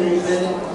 Old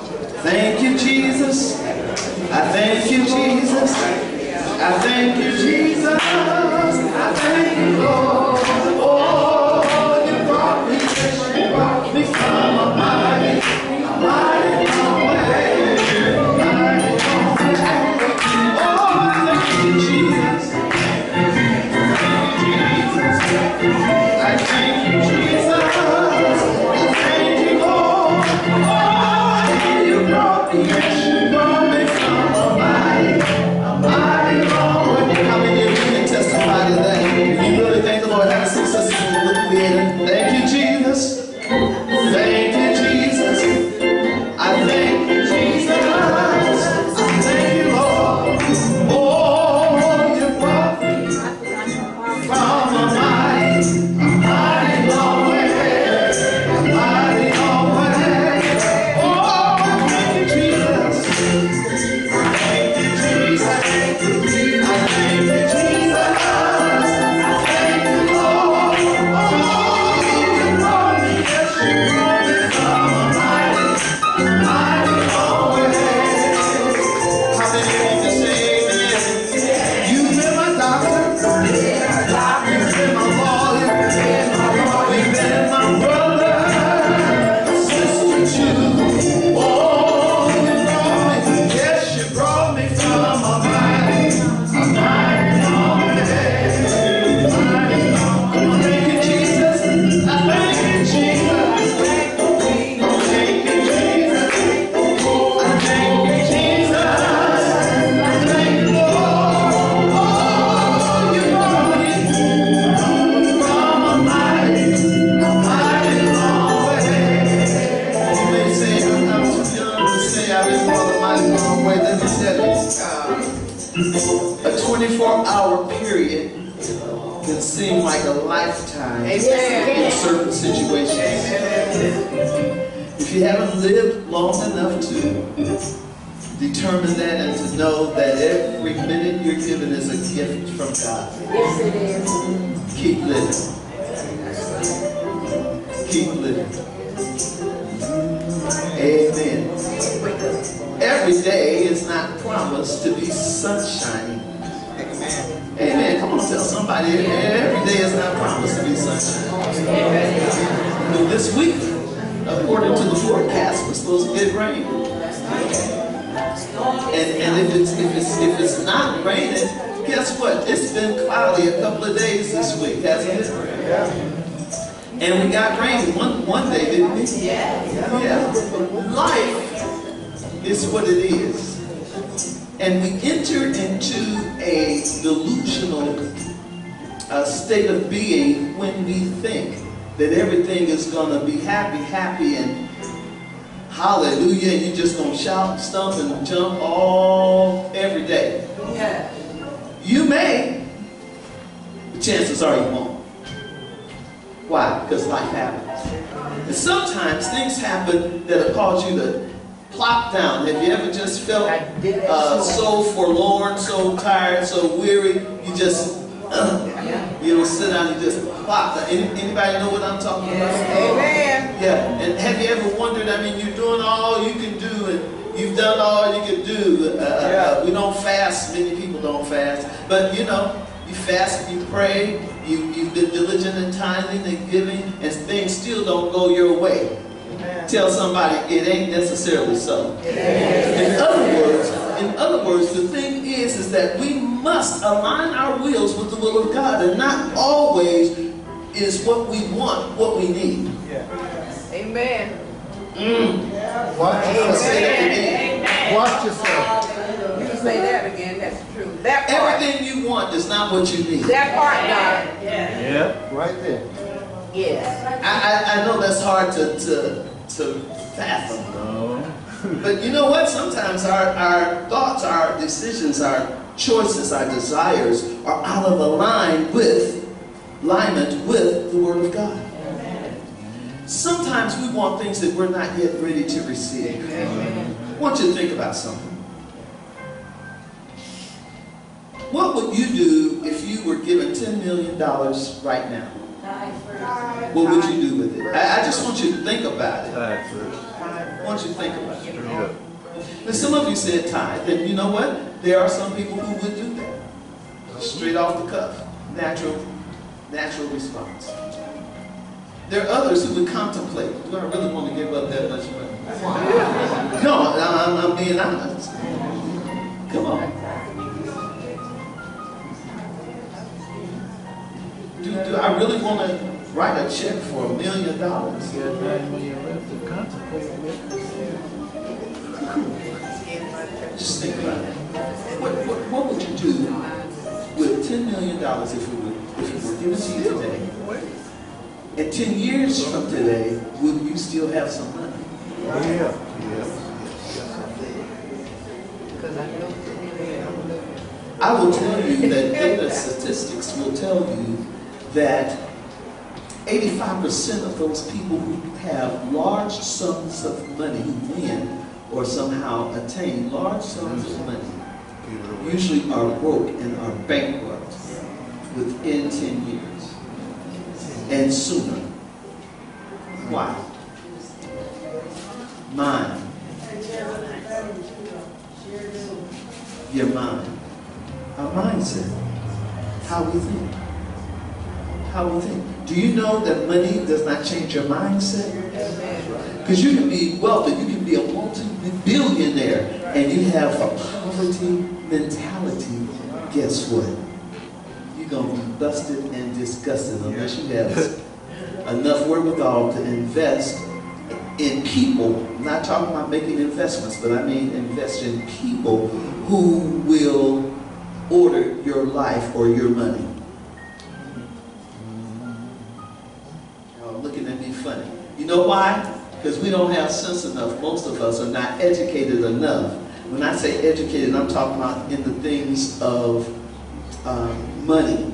a 24-hour period can seem like a lifetime in certain situations. If you haven't lived long enough to determine that and to know that every minute you're given is a gift from God, Yes, it is. keep living. Keep living. Every day is not promised to be sunshiny. Amen. Amen. Come on, tell somebody. Every day is not promised to be sunshiny. This week, according to the forecast, we're supposed to get rain. And, and if it's if it's if it's not raining, guess what? It's been cloudy a couple of days this week, hasn't it? And we got rain one one day, didn't we? Yeah. Life is what it is. And we enter into a delusional uh, state of being when we think that everything is going to be happy, happy, and hallelujah, and you're just going to shout, stomp, and jump all every day. Yeah. You may, but chances are you won't. Why? Because life happens. And sometimes things happen that'll cause you to plop down. Have you ever just felt I did that uh, so forlorn, so tired, so weary? You just, uh, you don't sit down, you just plop down. Any, anybody know what I'm talking about? Amen. Yeah, and have you ever wondered, I mean, you're doing all you can do and you've done all you can do. Uh, uh, we don't fast, many people don't fast. But you know, you fast, you pray, you, you've been diligent in tithing and giving, and things still don't go your way. Tell somebody it ain't necessarily so. In other words, in other words, the thing is, is that we must align our wills with the will of God, and not always is what we want what we need. Amen. Mm. Watch yourself. Say that again. Watch yourself. You can say that again. That's true. That part. Everything you want is not what you need. That part, God. Yeah. Right there. Yes. I, I, I know that's hard to, to, to fathom. No. But you know what? Sometimes our, our thoughts, our decisions, our choices, our desires are out of line with, alignment with the Word of God. Sometimes we want things that we're not yet ready to receive. I want you to think about something. What would you do if you were given $10 million right now? What would you do with it? I, I just want you to think about it. I want you to think about it. Straight. Now, some of you said tithe, and you know what? There are some people who would do that. Straight off the cuff. Natural, natural response. There are others who would contemplate, do I really want to give up that much money? No, I'm, I'm being honest. Come on. Do, do I really want to write a check for a million dollars? You got nine million left to contemplate with. Just think about it. What, what, what would you do with ten million dollars if it were, if it were given to you today? And ten years from today, would you still have some money? Oh, yeah. Yeah. Because I know. I will tell you that data statistics will tell you that 85% of those people who have large sums of money, who win or somehow attain large sums of money, usually are broke and are bankrupt within 10 years and sooner. Why? Mind. Your mind. Our mindset. How we think. How we think. Do you know that money does not change your mindset? Because you can be wealthy, you can be a multi-billionaire, and you have a poverty mentality. Guess what? You're going to be busted and disgusted unless you have enough wherewithal to invest in people. I'm not talking about making investments, but I mean invest in people who will order your life or your money. Know why? Because we don't have sense enough. Most of us are not educated enough. When I say educated, I'm talking about in the things of um, money.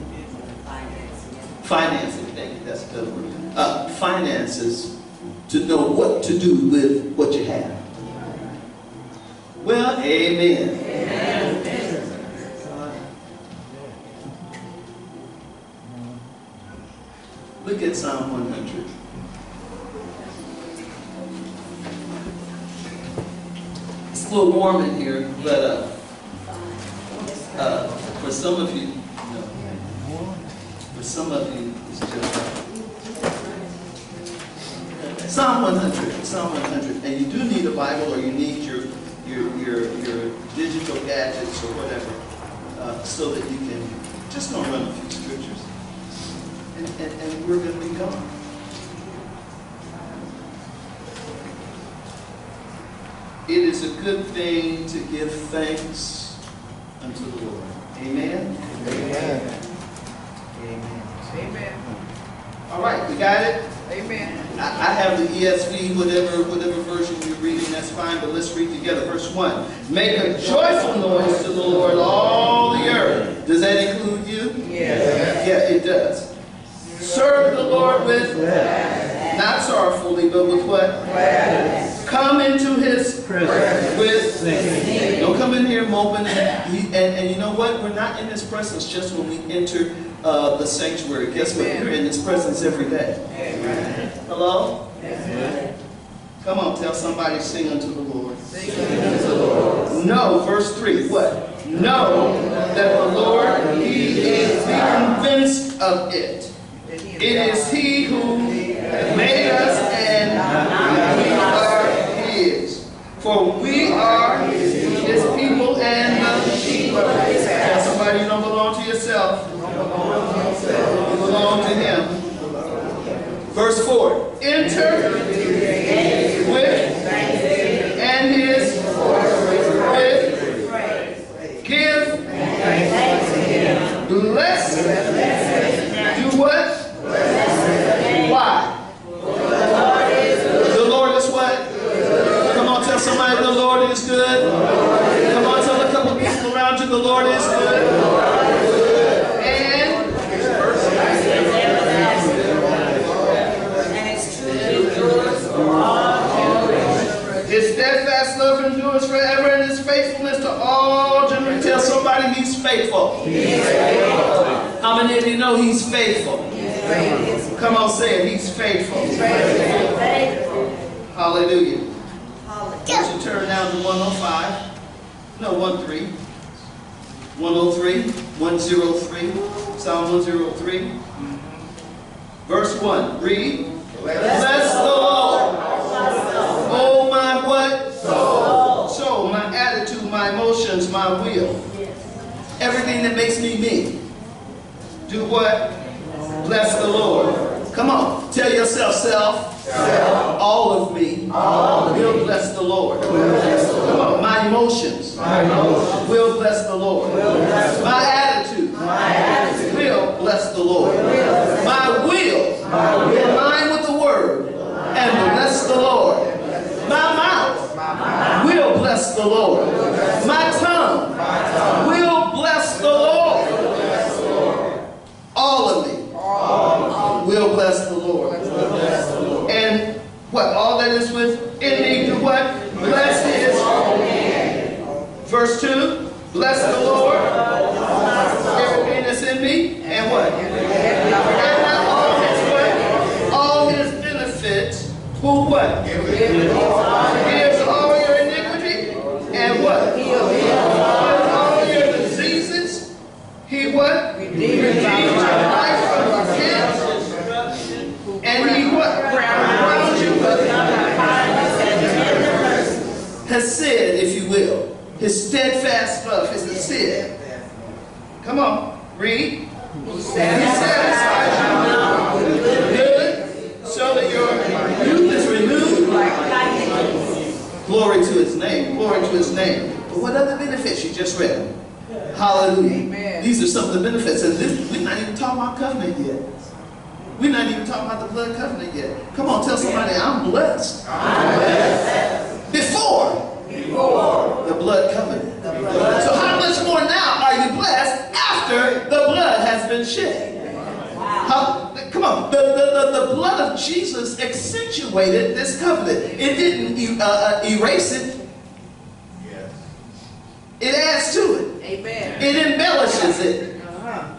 Financing, thank you, that's a good word. Uh, finances to know what to do with what you have. Well, amen. Look at Psalm 100. It's a little warm in here, but uh, uh, for some of you, no. For some of you, it's just Psalm 100, Psalm 100, and you do need a Bible or you need your your your, your digital gadgets or whatever, uh, so that you can just gonna run a few scriptures, and, and, and we're gonna be gone. It is a good thing to give thanks unto the Lord. Amen. Amen. Amen. Amen. All right, we got it. Amen. I I have the ESV, whatever, whatever version you're reading, that's fine, but let's read together. Verse 1. Make a joyful noise to the Lord, all the earth. Does that include you? Yes. Yeah, it does. Serve the Lord with, not sorrowfully, but with what? Come into his Presence. with Singing. don't come in here moping and, and, and you know what? We're not in his presence just when we enter uh, the sanctuary. Guess what? We're in his presence every day. Hello? Come on, tell somebody, sing unto the Lord. Sing unto the Lord. No, verse 3, what? Know that the Lord, He is, convinced of it. It is He who made us and. For we are His people and the sheep. Tell somebody you don't belong to yourself. You belong to Him. Verse 4. Enter with and His with give bless do what? Why? The Lord is what? Come on, tell somebody the Lord is good. Come on, tell a couple people around you the Lord is good. And his steadfast love endures forever and his faithfulness to all generations. Tell somebody he's faithful. How many of you know he's faithful? Faithful. Come on, say it. He's faithful. Faithful. Hallelujah. Won't you turn down to 105? No, 13. 103, 103, Psalm 103. Verse 1. Read. Bless the Lord. Oh, my what? Soul. Soul, my attitude, my my will. Everything that makes me me. Do what? Bless the Lord. Come on. Tell yourself, self. All of me will bless the Lord. Come on. My emotions will bless the Lord. My attitude will bless the Lord. My will in line with the word and bless the Lord. My mouth will bless the Lord. My tongue will bless the Lord. All of me will bless the Lord. And what? All that is within me do what? Bless his Verse 2. Bless the Lord. Everything that's in me. And what? And not all his what? All his benefits. Who what? Here's all your iniquity. And what? Heals all your diseases. He what? Redeems your life from sin. And he what? Crowns you with has said, if you will, his steadfast love is the sin. Come on, read. He satisfies you with good, so that your youth is renewed. Glory to his name. Glory to his name. But what other benefits you just read? Hallelujah. Amen. These are some of the benefits. And this, we're not even talking about covenant yet. We're not even talking about the blood covenant yet. Come on, tell somebody, I'm blessed. Before the blood covenant. So how much more now are you blessed after the blood has been shed? How, come on, the, the, the, the blood of Jesus accentuated this covenant. It didn't uh, uh, erase it. It adds to it. Amen. It embellishes it.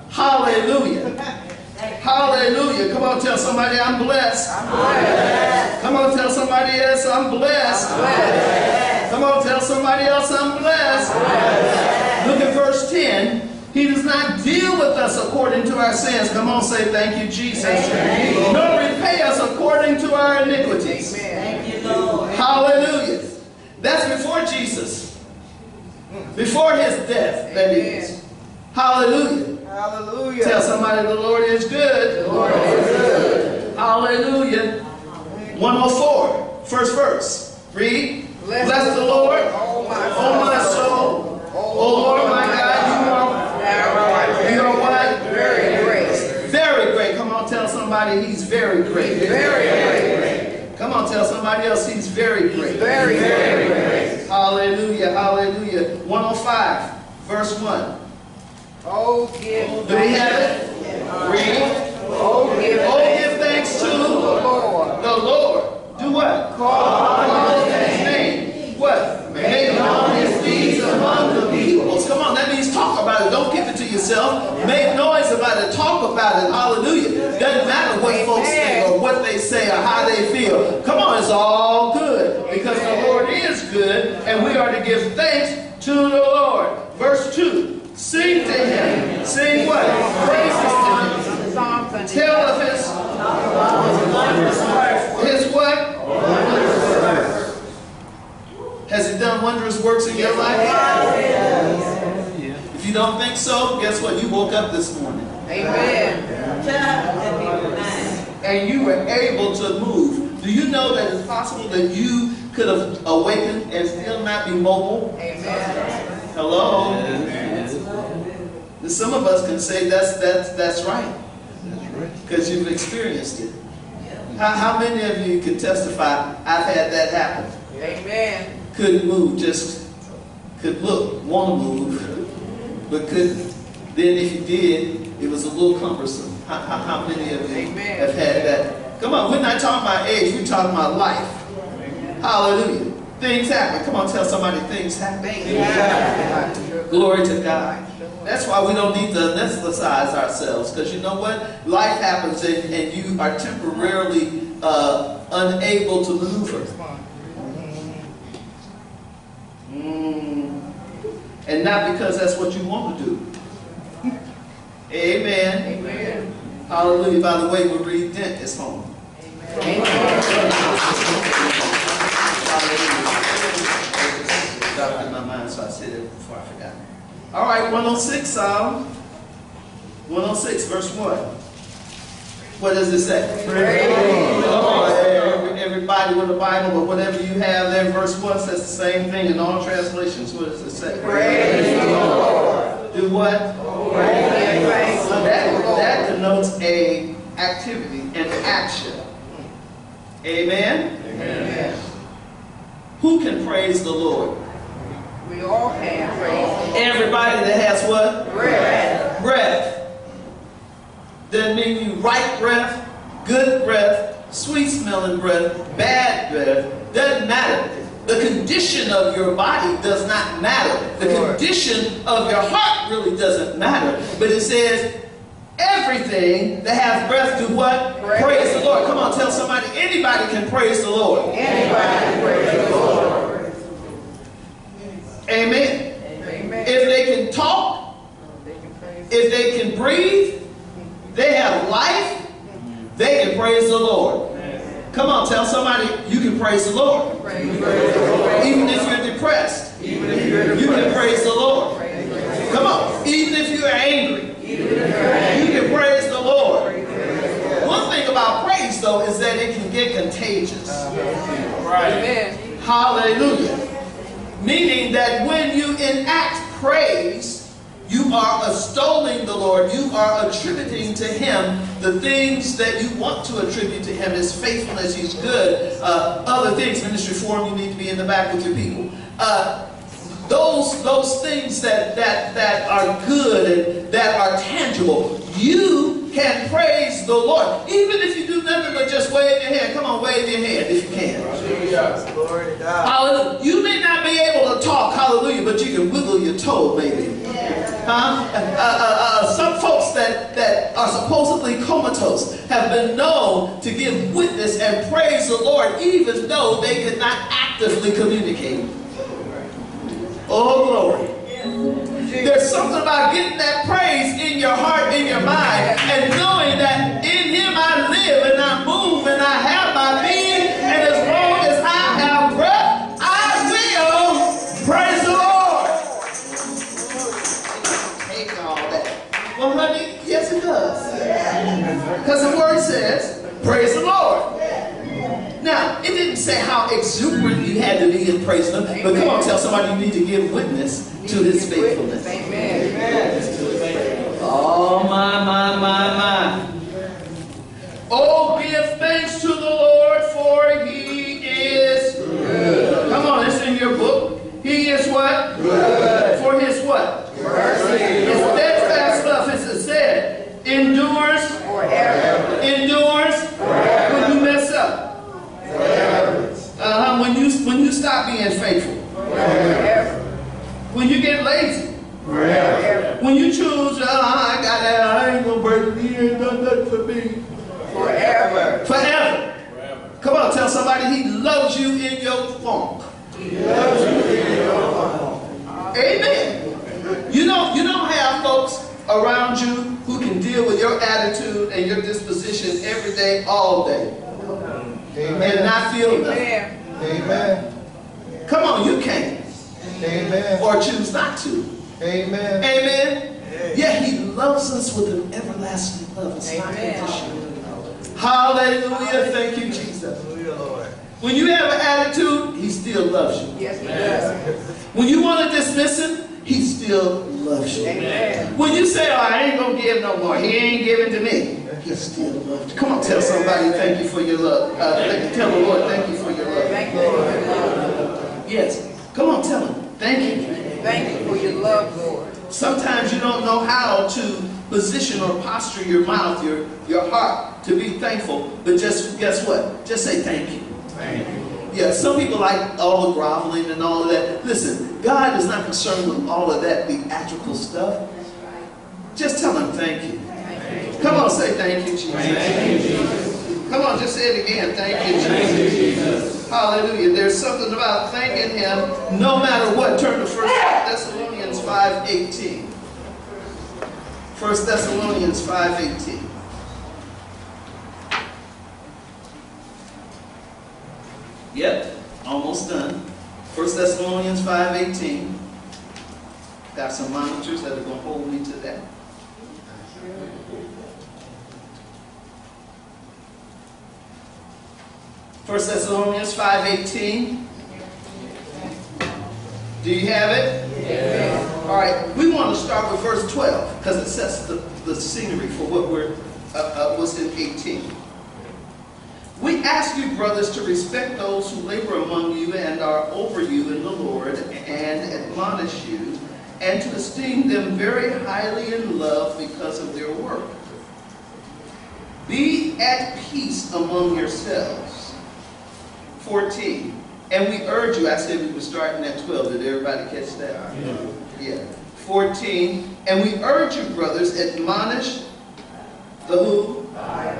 Hallelujah. Hallelujah. Come on, tell somebody I'm blessed. I'm blessed. Come on, tell somebody else I'm blessed. Blessed. Come on, tell somebody else I'm blessed. Look at verse 10. He does not deal with us according to our sins. Come on, say thank you, Jesus. Nor repay us according to our iniquities. Amen. Hallelujah. That's before Jesus. Before his death, that is. Hallelujah. Hallelujah. Tell somebody the Lord is good. Lord is good. Hallelujah. 104, first verse. Read. Bless the Lord, Oh my oh my soul. Oh Lord my God, you are, you are what? Very great. Very great. Come on, tell somebody he's very great. Very great. Come on, tell somebody else he's very great. Very, very great. Hallelujah, hallelujah. 105, verse 1. Oh, give. Do we have it? Read. Oh, give. Oh, give thanks to the Lord. the Lord. Do what? Call Call his name. What? Make known his deeds among the peoples. Come on, that means talk about it. Don't keep it to yourself. Make noise about it. Talk about it. Hallelujah. Doesn't matter what folks think or what they say or how they feel. Come on, it's all good because the Lord is good and we are to give thanks to the Lord. Verse 2. Sing to him. Sing what? Praises to him. Tell of his his what? Has he done wondrous works in your life? If you don't think so, guess what? You woke up this morning Amen. and you were able to move. Do you know that it's possible that you could have awakened and still not be mobile? Amen. Hello? Amen. Some of us can say that's that's that's right because you've experienced it. How, how many of you can testify? I've had that happen. Amen. couldn't move, just could look, want to move, but couldn't. Then if you did, it was a little cumbersome. How, how, how many of you Amen. have had that? Come on, we're not talking about age, we're talking about life. Hallelujah. Things happen. Come on, tell somebody things happen. You. Glory to God. That's why we don't need to anesthetize ourselves, because you know what? Life happens and, and you are temporarily uh, unable to maneuver. Mm. And not because that's what you want to do. Amen. Amen. Hallelujah. By the way, Marie Dent is home. Hallelujah. Dropped in my mind, so I said it before I forgot. All right, 106 Psalm. Um, 106, verse 1. What does it say? Every- everybody with a Bible, but whatever you have there, verse 1 says the same thing in all translations. What does it say? Praise the Lord. Do what? Praise So the that, Lord. that denotes a activity, an action. Amen? Amen. Who can praise the Lord? We all can praise Everybody that has what? Breath. Breath. Doesn't mean you right breath, good breath, sweet smelling breath, bad breath. Doesn't matter. The condition of your body does not matter. The condition of your heart really doesn't matter. But it says everything that has breath do what? Praise. praise the Lord. Come on, tell somebody. Anybody can praise the Lord. Anybody can praise the Lord. Amen. Amen. If they can talk, They can praise if they can breathe, they have life, they can praise the Lord. Come on, tell somebody you can praise the Lord. praise the Lord. Even if you're depressed, Even if you're you can praise the Lord. praise the Lord. Come on, even if you're angry, you can praise the Lord. One thing about praise, though, is that it can get contagious. Amen. Hallelujah. Meaning that when you enact praise, you are extolling the Lord. You are attributing to Him the things that you want to attribute to Him. His faithfulness, He's good. Uh, other things, ministry form, you need to be in the back with your people. Uh, those, those things that, that, that are good and that are tangible, you can praise the Lord. Even if you do nothing but just wave your hand. Come on, wave your hand if you can. Glory to God. Hallelujah. You may not be able to talk, hallelujah, but you can wiggle your toe, maybe. Huh? Uh, uh, uh, some folks that, that are supposedly comatose have been known to give witness and praise the Lord even though they could not actively communicate. Oh, glory. There's something about getting that praise in your heart, in your mind, and knowing that in Him I live and I move and I have my being, and as long as I have breath, I will praise the Lord. Take all that. Well, honey, yes, it does. Because the word says, praise the Lord. Now, it didn't say how exuberant you had to be in praising Him, but come on, tell somebody you need to give witness to His faithfulness. Amen. Oh, my, my, my, my. Oh, give thanks to the Lord, for he is good. Come on, it's in your book. He is what? Good. For his what? Mercy His steadfast love, as it said, endures, forever. endures when you mess up. Uh-huh, when you stop being faithful. Forever. When you get lazy. Forever. When you choose, uh, I got that, I ain't gonna break it, he ain't done nothing for me. Forever. Forever. Come on, tell somebody he loves you in your funk. Amen. You don't, you don't have folks around you who can deal with your attitude and your disposition every day, all day, and not feel nothing. Amen. Amen. Come on, you can. Amen. Or choose not to. Amen. Amen. Yeah, he loves us with an everlasting love. It's not Amen. conditional. Hallelujah. Thank you, Jesus. Hallelujah, Lord. When you have an attitude, he still loves you. Yes, he does. When you want to dismiss him, he still loves you. Amen. When you say, oh, I ain't going to give no more, he ain't giving to me, he still loves you. Come on, tell somebody thank you for your love. Uh, thank- tell the Lord thank you for your love. Thank you for your love. Yes. Come on, tell him. Thank you. Thank you for your love, Lord. Sometimes you don't know how to position or posture your mouth, your, your heart to be thankful. But just guess what? Just say thank you. Yeah, some people like all the groveling and all of that. Listen, God is not concerned with all of that theatrical stuff. Just tell him thank you. Come on, say thank you, Jesus. Come on, just say it again. Thank you, Jesus. Hallelujah. There's something about thanking him no matter what. Turn to 1 Thessalonians 5.18. 1 Thessalonians 5.18. Yep, almost done. 1 Thessalonians 5.18. Got some monitors that are going to hold me to that. First Thessalonians 5.18. Do you have it? All right, we want to start with verse 12 because it sets the, the scenery for what we're, uh, uh, what's in 18. We ask you, brothers, to respect those who labor among you and are over you in the Lord and admonish you, and to esteem them very highly in love because of their work. Be at peace among yourselves. 14. And we urge you, I said we were starting at 12. Did everybody catch that? Yeah. 14. And we urge you, brothers, admonish the who?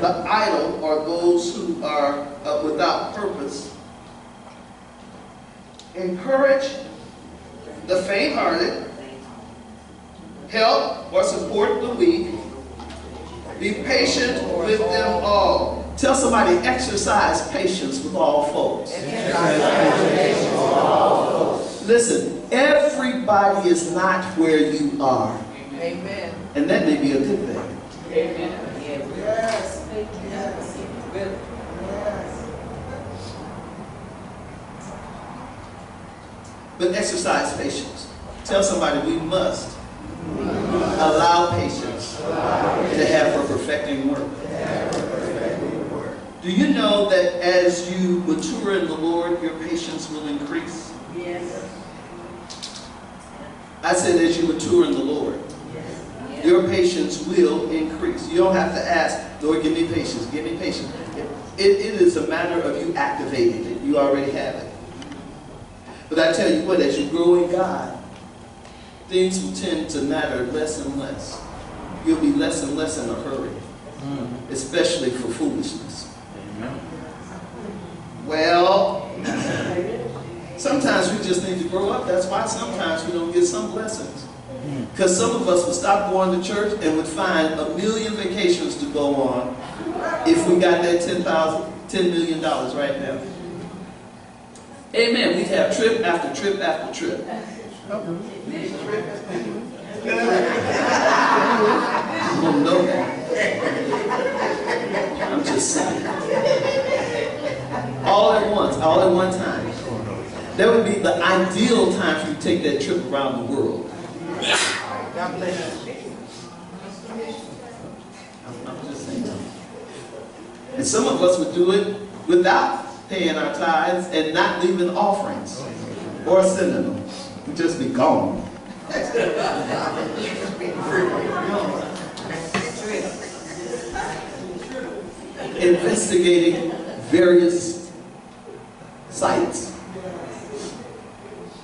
The idle are those who are uh, without purpose. Encourage the faint-hearted. Help or support the weak. Be patient with them all. Tell somebody, exercise patience with all folks. Listen, everybody is not where you are. Amen. And that may be a good thing. Amen. Yes. Yes. Good. But exercise patience. Tell somebody we must allow patience to have her perfecting work. Do you know that as you mature in the Lord, your patience will increase? Yes. I said as you mature in the Lord, your patience will increase. You don't have to ask, Lord, give me patience, give me patience. It, it is a matter of you activating it. You already have it. But I tell you what, as you grow in God, things will tend to matter less and less. You'll be less and less in a hurry, mm-hmm. especially for foolishness. Well, sometimes we just need to grow up. That's why sometimes we don't get some blessings. Because some of us would stop going to church and would find a million vacations to go on if we got that $10,000, $10 million right now. Amen. We'd have trip after trip after trip. Know. I'm just saying. All at once, all at one time. That would be the ideal time for you to take that trip around the world. I'm just saying. And some of us would do it without paying our tithes and not leaving offerings or sending them. We'd just be gone. Investigating various sites.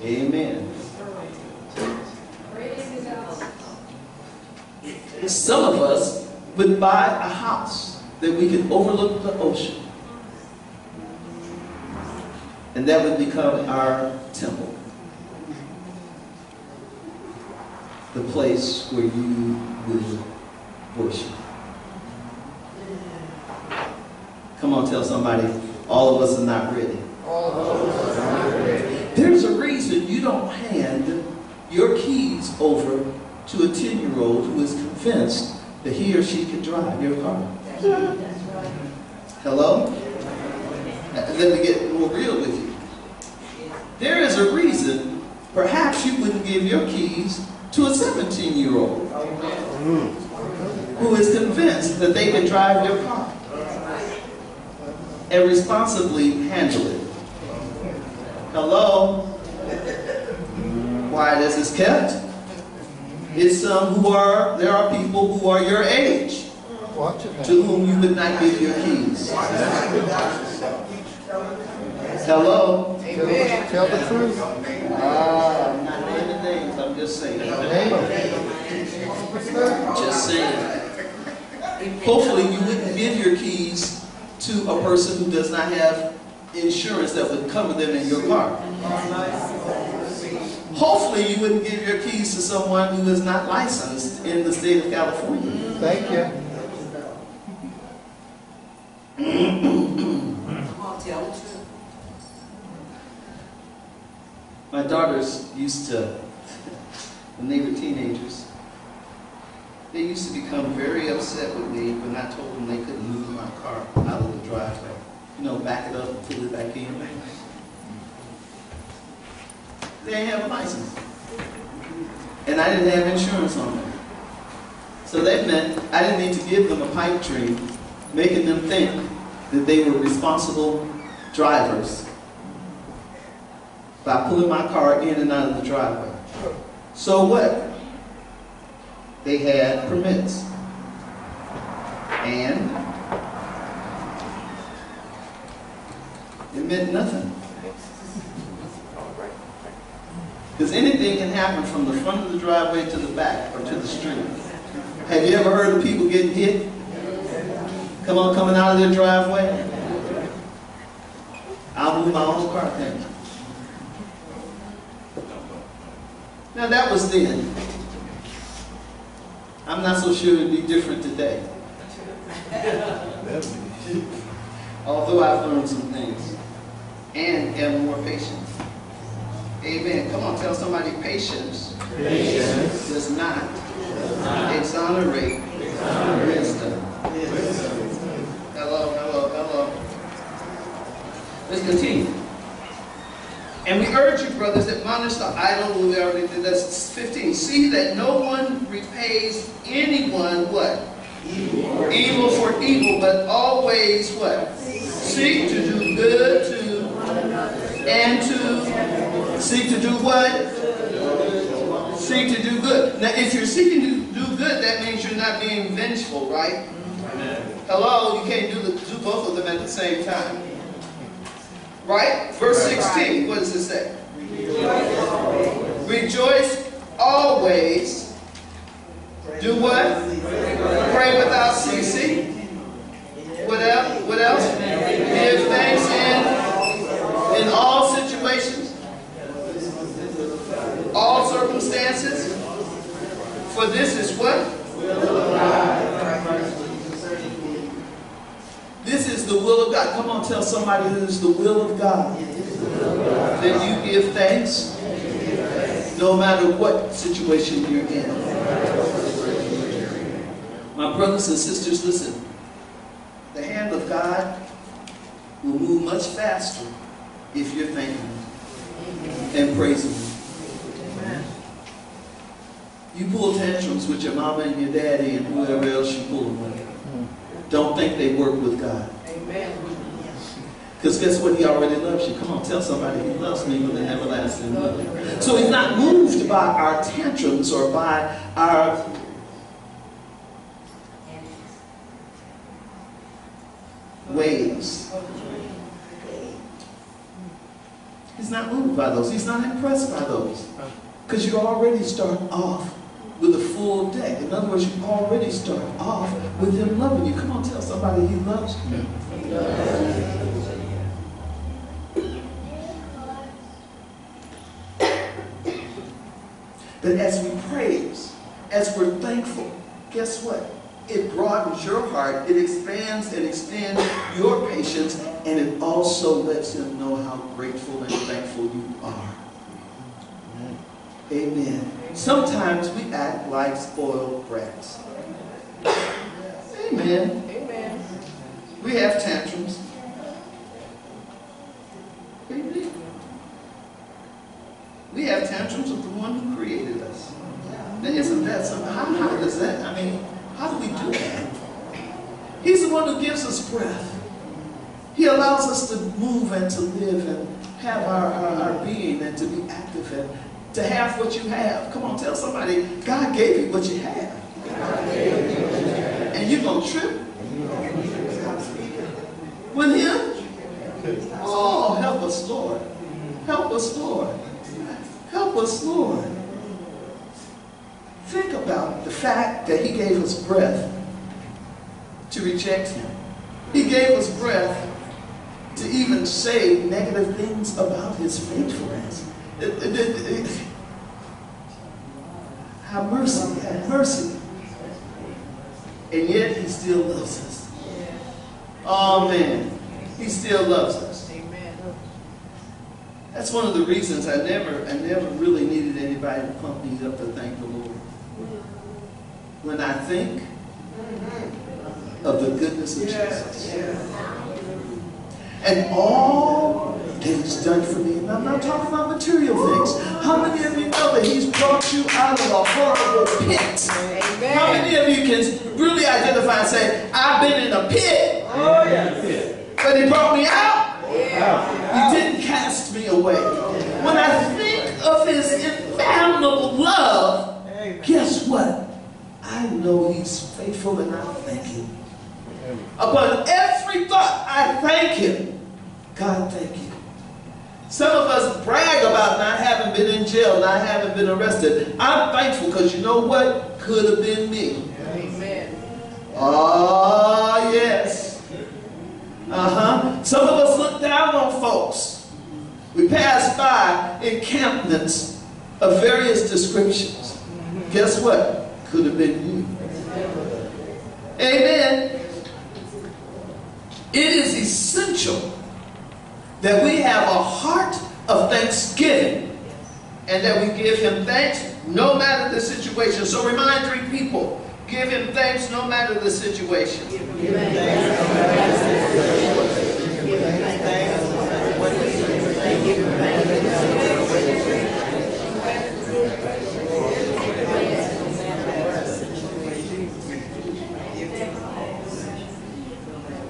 Amen. Some of us would buy a house that we could overlook the ocean. And that would become our temple. The place where you would worship. Come on, tell somebody, all of us are not ready. All of us. There's a reason you don't hand your keys over to a 10 year old who is convinced that he or she could drive your car. Hello? Uh, Let me get more real with you. There is a reason perhaps you wouldn't give your keys to a 17 year old who is convinced that they can drive your car and responsibly handle it. Hello? Why this is kept? It's some who are, there are people who are your age Watch it now. to whom you would not give your keys. Hello? Tell the, tell the truth. Ah, I'm not naming names, I'm just saying. Just saying. Hopefully you wouldn't give your keys to a person who does not have insurance that would cover them in your car. Hopefully you wouldn't give your keys to someone who is not licensed in the state of California. Thank you. Come on, tell the truth. My daughters used to, when they were teenagers, they used to become very upset with me when I told them they couldn't move my car out of the driveway. You know, back it up and pull it back in. They didn't have a license. And I didn't have insurance on them. So that meant I didn't need to give them a pipe dream, making them think that they were responsible drivers by pulling my car in and out of the driveway. So what? They had permits. And it meant nothing. Because anything can happen from the front of the driveway to the back or to the street. Have you ever heard of people getting hit? Come on, coming out of their driveway? I'll move my own car, thank you. Now that was then. I'm not so sure it'd be different today. Although I've learned some things and am more patient. Amen. Come on, tell somebody patience, patience. does not exonerate wisdom. Hello, hello, hello. Let's continue. And we urge you, brothers, admonish the idle, we already did that's 15. See that no one repays anyone what? Evil. Evil for evil, but always what? Seek to do good to and to seek to do what? Seek to do good. Now, if you're seeking to do good, that means you're not being vengeful, right? Hello, you can't do, the, do both of them at the same time. Right? Verse 16, what does it say? Rejoice always. Do what? Pray without ceasing. What else? What else? Give thanks in, in all situations, all circumstances. For this is what? This is the will of God. Come on, tell somebody is the will of God. That you give thanks no matter what situation you're in. My brothers and sisters, listen. The hand of God will move much faster if you're thanking and praising Him. You pull tantrums with your mama and your daddy and whoever else you pull them with. Hmm. Don't think they work with God. Amen. Because guess what? He already loves you. Come on, tell somebody he loves me with an everlasting love. So he's not moved by our tantrums or by our ways. He's not moved by those. He's not impressed by those. Because you already start off with a full deck. In other words, you already start off with him loving you. Come on, tell somebody he loves you. But as we praise, as we're thankful, guess what? It broadens your heart, it expands and extends your patience, and it also lets him know how grateful and thankful you are. Amen. Sometimes we act like spoiled brats. Amen. Amen. We have tantrums. Amen. We have tantrums with the one who created us. Now, isn't that something? How, how does that, I mean, how do we do that? He's the one who gives us breath. He allows us to move and to live and have our, our, our being and to be active and to have what you have. Come on, tell somebody, God gave you what you have. And you're going to trip with him? Oh, help us, Lord. Help us, Lord. Help us, Lord. Think about the fact that he gave us breath to reject him. He gave us breath to even say negative things about his faithfulness. It- it- it- it- have mercy, have mercy. And yet he still loves us. Oh man, he still loves us. Amen. That's one of the reasons I never, I never really needed anybody to pump me up to thank the Lord. When I think of the goodness of Jesus and all He's done for me, and I'm not talking about material things. How many of you know that He's brought you out of a horrible pit? Amen. How many of you can really identify and say, I've been in a pit, Oh, yes. but He brought me out? Yeah. He didn't cast me away. When I think of his infathomable love, guess what? I know he's faithful and I thank him. Upon every thought, I thank him. God, thank you. Some of us brag about not having been in jail, not having been arrested. I'm thankful because you know what? Could have been me. Amen. Oh, yes. Uh-huh. Some of us look down on folks. We pass by encampments of various descriptions. Guess what? Could have been you. Amen. It is essential that we have a heart of thanksgiving and that we give him thanks no matter the situation. So remind three people, give him thanks no matter the situation.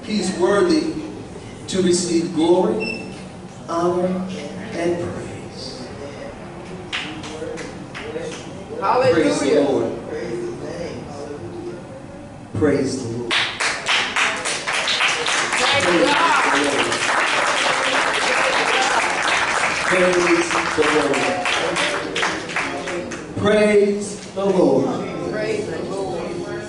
He's worthy to receive glory, honor, and praise. Praise the Lord. Praise the Lord. Thank God. Praise the Lord. Praise the Lord. Praise the Lord.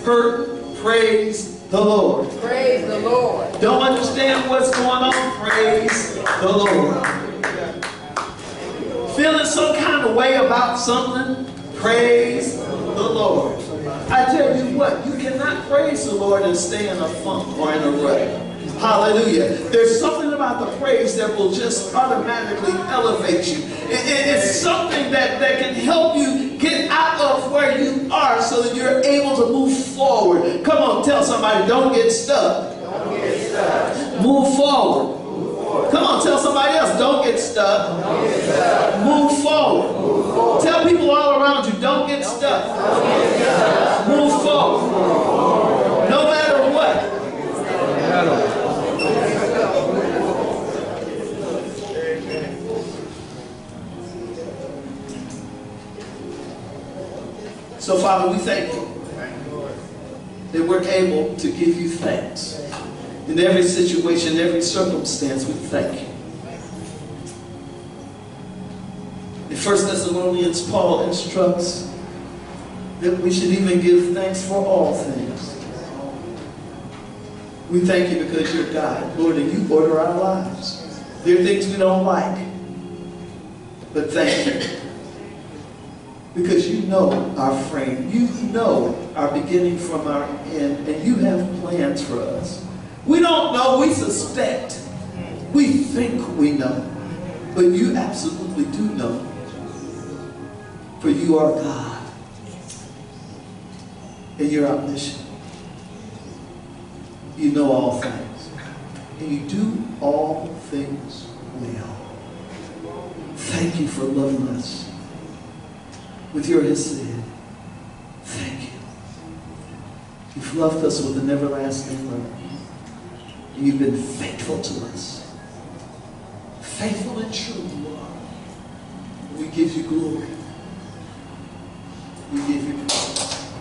Hurt, praise the Lord. Praise the Lord. Don't understand what's going on, praise the Lord. Feeling some kind of way about something, praise the Lord. I tell you what, you cannot praise the Lord and stay in a funk or in a rut. Hallelujah. There's something about the praise that will just automatically elevate you. It- it- it's something that, that can help you get out of where you are so that you're able to move forward. Come on, tell somebody, don't get stuck. don't get stuck. Move forward. Come on, tell somebody else, don't get stuck. Move forward. Tell people all around you, don't get stuck. Move forward. No matter what. So, Father, we thank you that we're able to give you thanks. In every situation, every circumstance, we thank you. In 1 Thessalonians, Paul instructs that we should even give thanks for all things. We thank you because you're God, Lord, and you order our lives. There are things we don't like, but thank you. Because you know our frame. You know our beginning from our end, and you have plans for us. We don't know, we suspect. We think we know. But you absolutely do know. For you are God. And you're omniscient. You know all things. And you do all things well. Thank you for loving us with your Hesed. Thank you. You've loved us with an everlasting love. You've been faithful to us. Faithful and true you are. We give you glory. We give you praise.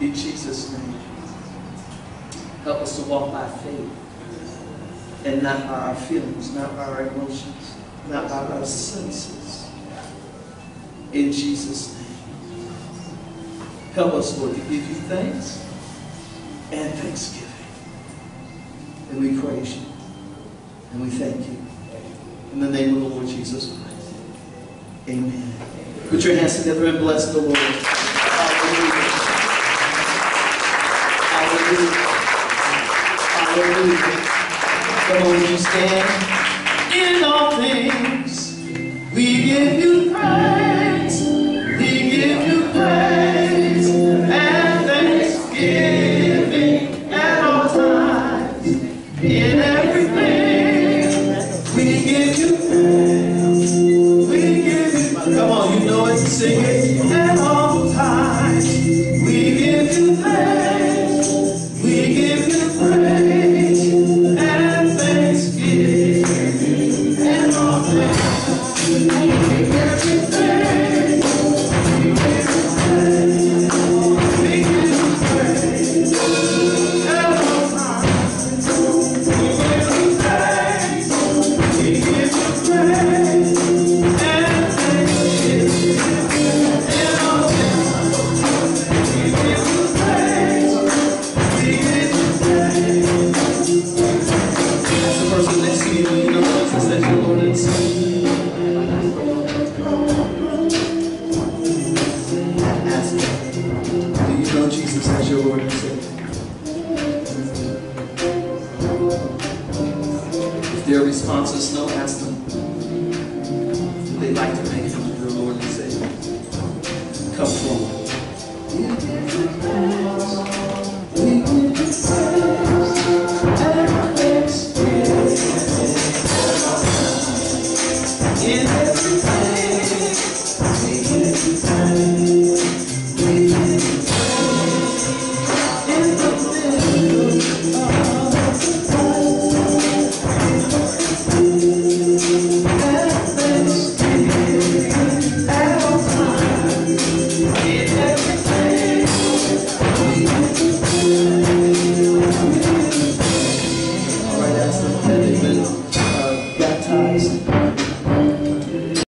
In Jesus' name. Help us to walk by faith and not by our feelings, not by our emotions, not by our senses. In Jesus' name. Help us, Lord, to give you thanks and thanksgiving. And we praise you. And we thank you. In the name of the Lord Jesus Christ. Amen. Put your hands together and bless the Lord. Hallelujah. Hallelujah. Hallelujah. Come on, you stand in all things.